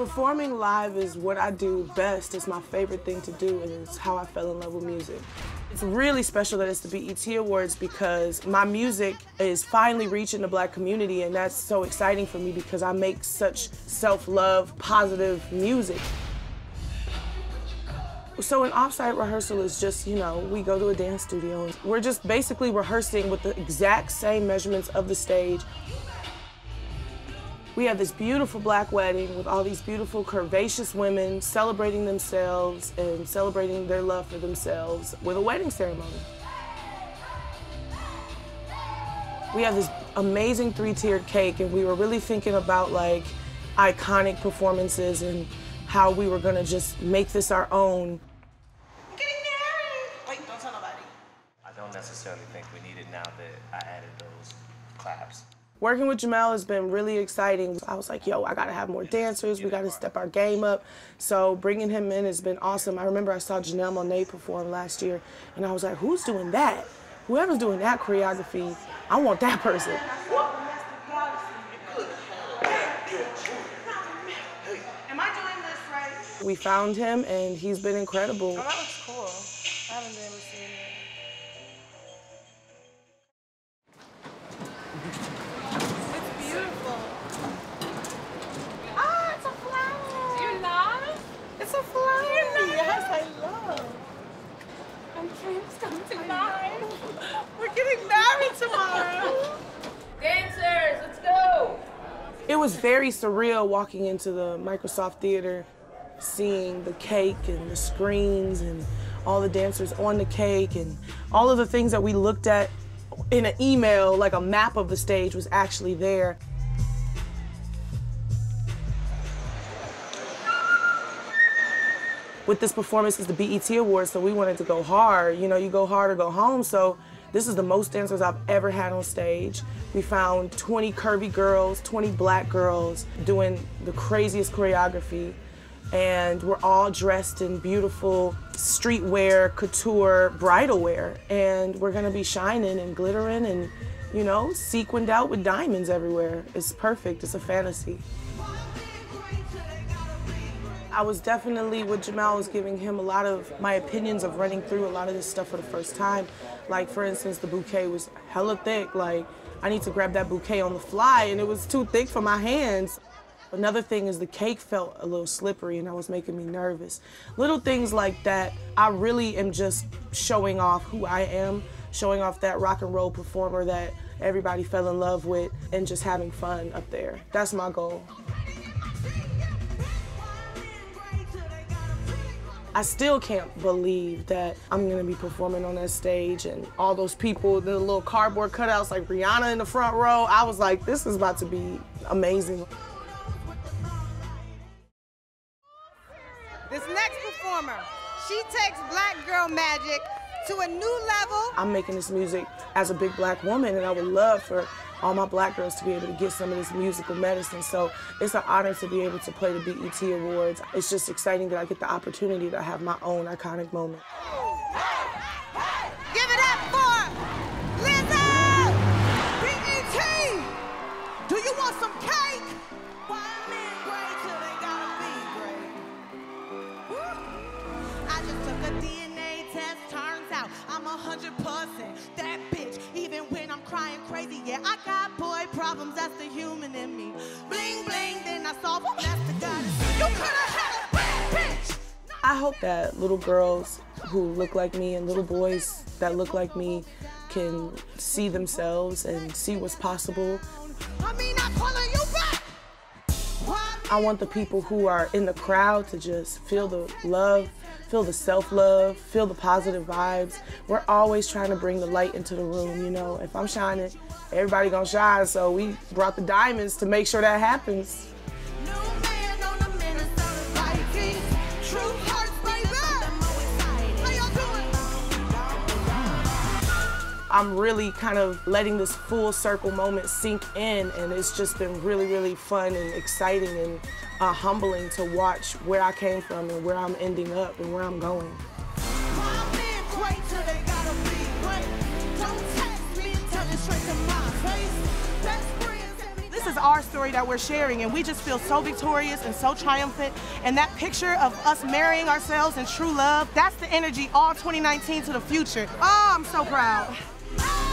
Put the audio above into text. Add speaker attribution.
Speaker 1: Performing live is what I do best. It's my favorite thing to do, and it's how I fell in love with music. It's really special that it's the BET Awards because my music is finally reaching the black community, and that's so exciting for me because I make such self-love, positive music. So an offsite rehearsal is just, you know, we go to a dance studio. We're just basically rehearsing with the exact same measurements of the stage. We have this beautiful black wedding with all these beautiful curvaceous women celebrating themselves and celebrating their love for themselves with a wedding ceremony. We have this amazing three-tiered cake and we were really thinking about like iconic performances and how we were gonna just make this our own. I'm getting married! Wait, don't tell nobody.
Speaker 2: I don't necessarily think we need it now that I added those claps.
Speaker 1: Working with Jemel has been really exciting. I was like, yo, I gotta have more dancers. We gotta step our game up. So bringing him in has been awesome. I remember I saw Janelle Monáe perform last year, and I was like, who's doing that? Whoever's doing that choreography, I want that person.
Speaker 3: Am I doing this right?
Speaker 1: We found him, and he's been incredible.
Speaker 3: Oh,
Speaker 1: was very surreal walking into the Microsoft Theater, seeing the cake and the screens and all the dancers on the cake and all of the things that we looked at in an email, like a map of the stage was actually there. With this performance is the BET Awards, so we wanted to go hard. You know, you go hard or go home. So this is the most dancers I've ever had on stage. We found 20 curvy girls, 20 black girls doing the craziest choreography. And we're all dressed in beautiful streetwear, couture, bridal wear. And we're gonna be shining and glittering and, you know, sequined out with diamonds everywhere. It's perfect, it's a fantasy. I was definitely with Jemel was giving him a lot of my opinions of running through a lot of this stuff for the first time. Like for instance, the bouquet was hella thick. Like I need to grab that bouquet on the fly and it was too thick for my hands. Another thing is the cake felt a little slippery and that was making me nervous. Little things like that, I really am just showing off who I am, showing off that rock and roll performer that everybody fell in love with and just having fun up there. That's my goal. I still can't believe that I'm gonna be performing on that stage and all those people, the little cardboard cutouts like Rihanna in the front row. I was like, this is about to be amazing.
Speaker 3: This next performer, she takes black girl magic to a new level.
Speaker 1: I'm making this music as a big black woman and I would love for all my black girls to be able to get some of this musical medicine. So it's an honor to be able to play the BET Awards. It's just exciting that I get the opportunity to have my own iconic moment.
Speaker 3: Give it up for Lizzo! BET! Do you want some cake? 100%. That bitch, even when I'm crying crazy, yeah, I got boy problems, that's the human in me. Bling, bling, then I solve oh, them, that's the goddess. You could have had a bad bitch.
Speaker 1: I hope that little girls who look like me and little boys that look like me can see themselves and see what's possible.
Speaker 3: I mean,
Speaker 1: I want the people who are in the crowd to just feel the love, feel the self-love, feel the positive vibes. We're always trying to bring the light into the room, you know. If I'm shining, everybody gonna shine, so we brought the diamonds to make sure that happens. I'm really kind of letting this full circle moment sink in, and it's just been really, really fun and exciting and uh, humbling to watch where I came from and where I'm ending up and where I'm going. This is our story that we're sharing, and we just feel so victorious and so triumphant. And that picture of us marrying ourselves in true love, that's the energy all 2019 to the future. Oh, I'm so proud. Oh.